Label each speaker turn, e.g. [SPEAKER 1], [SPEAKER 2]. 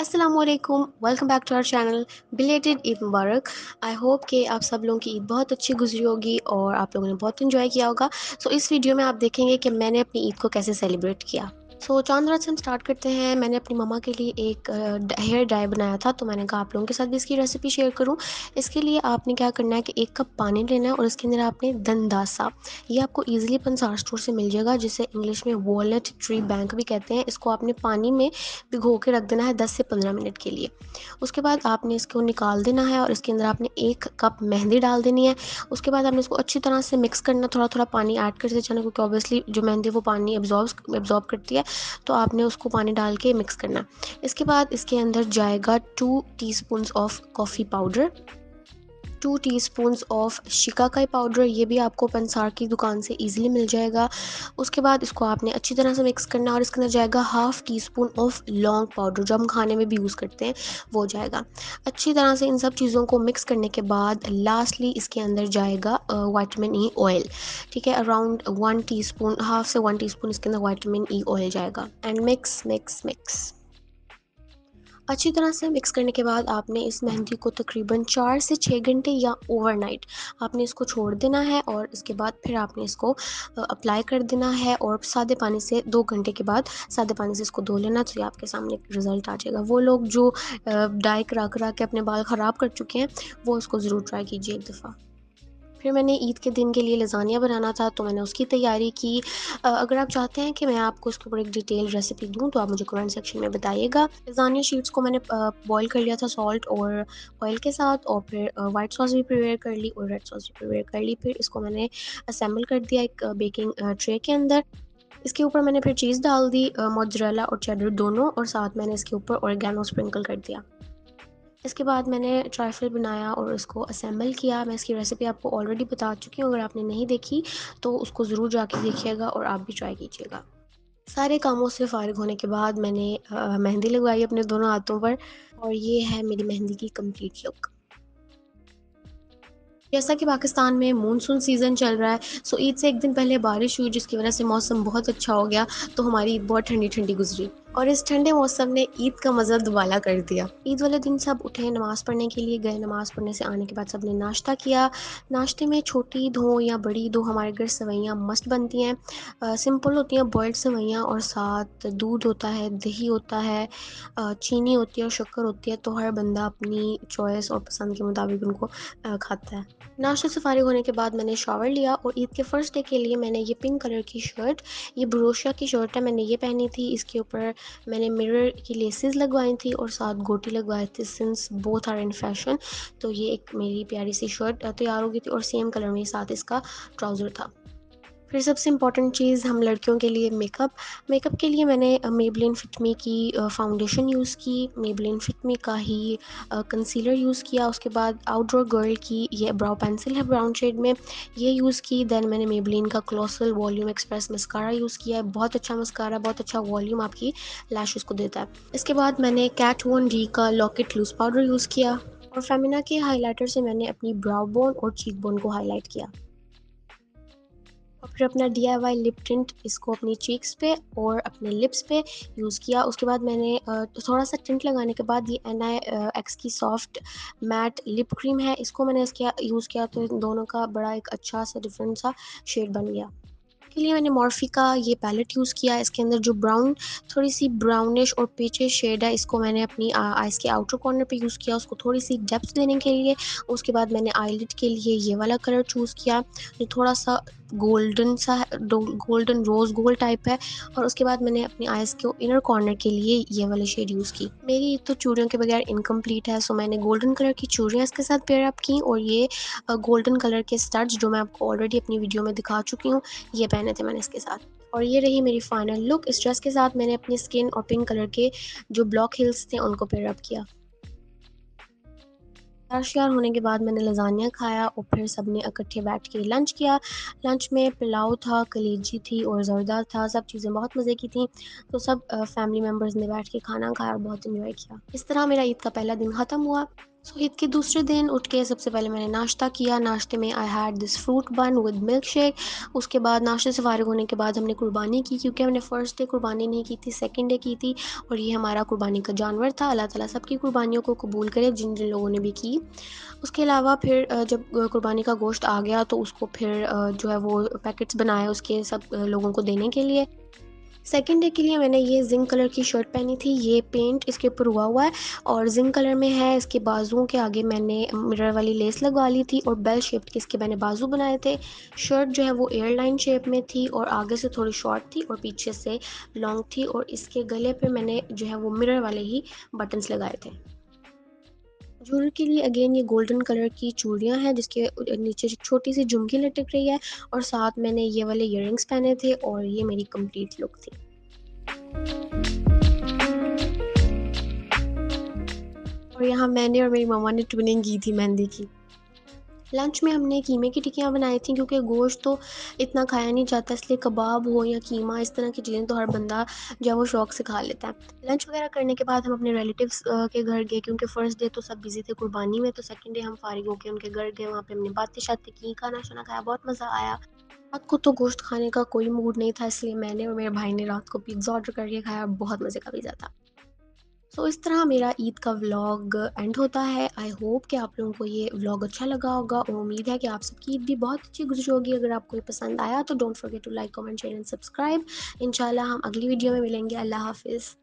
[SPEAKER 1] Aslam welcome back to our channel belated Eid Mubarak I hope कि आप सब लोगों की ईद बहुत अच्छी गुजरी होगी और आप लोगों ने बहुत इन्जॉय किया होगा। सो so, इस वीडियो में आप देखेंगे कि मैंने अपनी ईद को कैसे सेलिब्रेट किया। सो चाँद रात से हम स्टार्ट करते हैं। मैंने अपनी ममा के लिए एक हेयर डाई बनाया था तो मैंने कहा आप लोगों के साथ भी इसकी रेसिपी शेयर करूँ। इसके लिए आपने क्या करना है कि एक कप पानी लेना है और इसके अंदर आपने दंदासा ये आपको ईजिली पंसार स्टोर से मिल जाएगा, जिसे इंग्लिश में वॉलट ट्री बैंक भी कहते हैं। इसको आपने पानी में भिगो के रख देना है दस से पंद्रह मिनट के लिए। उसके बाद आपने इसको निकाल देना है और इसके अंदर आपने एक कप मेहंदी डाल देनी है। उसके बाद आपने इसको अच्छी तरह से मिक्स करना थोड़ा थोड़ा पानी ऐड करते जाना, क्योंकि ऑब्वियसली जो मेहंदी वो पानी एब्जॉर्ब एब्जॉर्ब करती है। तो आपने उसको पानी डाल के मिक्स करना इसके बाद इसके अंदर जाएगा two T of coffee powder two T teaspoons of shikakai powder ये भी आपको पंसार की दुकान से इजीली मिल जाएगा। उसके बाद इसको आपने अच्छी तरह से मिक्स करना और इसके अंदर जाएगा half teaspoon of laung powder जो हम खाने में भी यूज़ करते हैं, वो जाएगा। अच्छी तरह से इन सब चीज़ों को मिक्स करने के बाद लास्टली इसके अंदर जाएगा वाइटमिन ई ऑयल ठीक है? Around one teaspoon half से वन टी स्पून इसके अंदर वाइटमिन ई ऑयल जाएगा। एंड मिक्स मिक्स मिक्स अच्छी तरह से मिक्स करने के बाद आपने इस मेहंदी को तकरीबन चार से छः घंटे या ओवरनाइट आपने इसको छोड़ देना है और इसके बाद फिर आपने इसको अप्लाई कर देना है और सादे पानी से दो घंटे के बाद सादे पानी से इसको धो लेना तो ये आपके सामने रिज़ल्ट आ जाएगा। वो लोग जो डाई करा करा के अपने बाल ख़राब कर चुके हैं, वो उसको ज़रूर ट्राई कीजिए एक दफ़ा। फिर मैंने ईद के दिन के लिए लजानिया बनाना था तो मैंने उसकी तैयारी की। अगर आप चाहते हैं कि मैं आपको उसके ऊपर एक डिटेल रेसिपी दूँ तो आप मुझे कमेंट सेक्शन में बताइएगा। लजानिया शीट्स को मैंने बॉईल कर लिया था सॉल्ट और ऑयल के साथ और फिर वाइट सॉस भी प्रिपेयर कर ली और रेड सॉस भी प्रिपेयर कर ली। फिर इसको मैंने असेंबल कर दिया एक बेकिंग ट्रे के अंदर। इसके ऊपर मैंने फिर चीज़ डाल दी मोजरेला और चेडर दोनों और साथ मैंने इसके ऊपर ऑर्गेनो स्प्रिंकल कर दिया। इसके बाद मैंने ट्राइफल बनाया और उसको असेंबल किया। मैं इसकी रेसिपी आपको ऑलरेडी बता चुकी हूँ। अगर आपने नहीं देखी तो उसको ज़रूर जाके देखिएगा और आप भी ट्राई कीजिएगा। सारे कामों से फ़ारिग होने के बाद मैंने मेहंदी लगवाई अपने दोनों हाथों पर और ये है मेरी मेहंदी की कंप्लीट लुक जैसा कि पाकिस्तान में मानसून सीज़न चल रहा है सो ईद से एक दिन पहले बारिश हुई, जिसकी वजह से मौसम बहुत अच्छा हो गया तो हमारी ईद बहुत ठंडी ठंडी गुजरी। और इस ठंडे मौसम ने ईद का मज़ा दुबाला कर दिया। ईद वाले दिन सब उठे नमाज़ पढ़ने के लिए, गए नमाज़ पढ़ने से आने के बाद सबने नाश्ता किया। नाश्ते में छोटी ईद हो या बड़ी ईद हो हमारे घर सवैयाँ मस्त बनती हैं। सिंपल होती हैं बॉयल्ड सवैयाँ और साथ दूध होता है, दही होता है चीनी होती है और शक्कर होती है तो हर बंदा अपनी चॉइस और पसंद के मुताबिक उनको खाता है। नाश्ते से फारिग होने के बाद मैंने शावर लिया और ईद के फ़र्स्ट डे के लिए मैंने ये पिंक कलर की शर्ट, ये ब्रोशिया की शर्ट है, मैंने ये पहनी थी। इसके ऊपर मैंने मिरर की लेसेस लगवाई थी और साथ गोटी लगवाए थे since both are in fashion तो ये एक मेरी प्यारी सी शर्ट तैयार हो गई थी और सेम कलर में साथ इसका ट्राउज़र था। फिर सबसे इंपॉर्टेंट चीज़ हम लड़कियों के लिए मेकअप मेकअप के लिए मैंने मेबलिन फिटमी की फाउंडेशन यूज़ की मेबलिन फिटमी का ही कंसीलर यूज़ किया। उसके बाद आउटडोर गर्ल की ये ब्राउ पेंसिल है ब्राउन शेड में, ये यूज़ की। देन मैंने मेबलिन का colossal volume express mascara use किया है। बहुत अच्छा मस्कारा बहुत अच्छा वॉल्यूम आपकी लैशेस को देता है। इसके बाद मैंने कैट वन डी का lock it loose powder use किया। और फेमिना के हाइलाइटर से मैंने अपनी ब्राउ बोन और चीक बोन को हाईलाइट किया। और फिर अपना D I Y lip tint इसको अपनी चीक्स पे और अपने लिप्स पे यूज़ किया। उसके बाद मैंने थोड़ा सा टिंट लगाने के बाद ये एन आई एक्स की सॉफ्ट मैट लिप क्रीम है, इसको मैंने इसके यूज़ किया तो दोनों का बड़ा एक अच्छा सा डिफरेंट सा शेड बन गया। के लिए मैंने मॉर्फी का ये पैलेट यूज़ किया। इसके अंदर जो ब्राउन थोड़ी सी ब्राउनिश और पीछे शेड है, इसको मैंने अपनी आइस के आउटर कॉर्नर पे यूज़ किया। उसको थोड़ी सी डेप्थ देने के लिए, उसके बाद मैंने आईलिट के लिए ये वाला कलर चूज़ किया। जो थोड़ा सा गोल्डन सा गोल्डन रोज़ गोल्ड टाइप है और उसके बाद मैंने अपनी आइज़ के इनर कॉर्नर के लिए ये वाली शेड यूज़ की। मेरी तो चूड़ियों के बगैर इनकम्प्लीट है, सो मैंने गोल्डन कलर की चूड़ियाँ इसके साथ पेयर अप की और ये गोल्डन कलर के स्टड्स जो मैं आपको ऑलरेडी अपनी वीडियो में दिखा चुकी हूँ, ये पहने थे मैंने इसके साथ। और ये रही मेरी फाइनल लुक इस ड्रेस के साथ मैंने अपनी स्किन और पिंक कलर के जो ब्लॉक हिल्स थे, उनको पेयर अप किया। तैयार होने के बाद मैंने लजानिया खाया और फिर सबने इकट्ठे बैठ के लंच किया। लंच में पुलाव था, कलेजी थी और जरदार था, सब चीज़ें बहुत मज़े की थी। तो सब फैमिली मेंबर्स ने बैठ के खाना खाया और बहुत इन्जॉय किया। इस तरह मेरा ईद का पहला दिन ख़त्म हुआ। सो ईद के दूसरे दिन उठ के सबसे पहले मैंने नाश्ता किया। नाश्ते में I had this fruit bun with milk shake उसके बाद नाश्ते से फारिग होने के बाद हमने कुर्बानी की, क्योंकि हमने फ़र्स्ट डे कुर्बानी नहीं की थी सेकेंड डे की थी, और ये हमारा कुर्बानी का जानवर था। अल्लाह ताला सबकी कुर्बानियों को कबूल करे, जिन जिन लोगों ने भी की। उसके अलावा फिर जब कुर्बानी का गोश्त आ गया तो उसको फिर जो है वो पैकेट्स बनाए उसके सब लोगों को देने के लिए। सेकेंड डे के लिए मैंने ये जिंक कलर की शर्ट पहनी थी, ये पेंट इसके ऊपर हुआ हुआ है और जिंक कलर में है, इसके बाजुओं के आगे मैंने मिरर वाली लेस लगवा ली थी और बेल शेप के इसके मैंने बाजू बनाए थे। शर्ट जो है वो एयरलाइन शेप में थी और आगे से थोड़ी शॉर्ट थी और पीछे से लॉन्ग थी और इसके गले पर मैंने जो है वो मिरर वाले ही बटन्स लगाए थे। ज्वेलरी के लिए अगेन ये गोल्डन कलर की चूड़ियाँ हैं, जिसके नीचे छोटी सी झुमकी लटक रही है, और साथ मैंने ये वाले इयर पहने थे, और ये मेरी कंप्लीट लुक थी। और यहाँ मैंने और मेरी मामा ने ट्विनिंग की थी मेहंदी की। लंच में हमने कीमे की टिक्कियाँ बनाई थी क्योंकि गोश्त तो इतना खाया नहीं जाता, इसलिए कबाब हो या कीमा, इस तरह की चीज़ें तो हर बंदा जो है वो शौक से खा लेता है। लंच वगैरह करने के बाद हम अपने रिलेटिव्स के घर गए क्योंकि फ़र्स्ट डे तो सब बिज़ी थे कुर्बानी में तो सेकेंड डे हम फारिग होकर उनके घर गए, वहाँ पर हमने बातें शातें की, खाना शाना खाया, बहुत मज़ा आया। रात को तो गोश्त खाने का कोई मूड नहीं था, इसलिए मैंने और मेरे भाई ने रात को पिज़्ज़ा ऑर्डर करके खाया बहुत मज़े का पिज़्ज़ा था। सो so, इस तरह मेरा ईद का व्लॉग एंड होता है। आई होप कि आप लोगों को ये व्लॉग अच्छा लगा होगा और उम्मीद है कि आप सबकी ईद भी बहुत अच्छी गुजरी होगी। अगर आपको ये पसंद आया तो don't forget to like comment share and subscribe इंशाल्लाह हम अगली वीडियो में मिलेंगे। अल्लाह हाफिज़।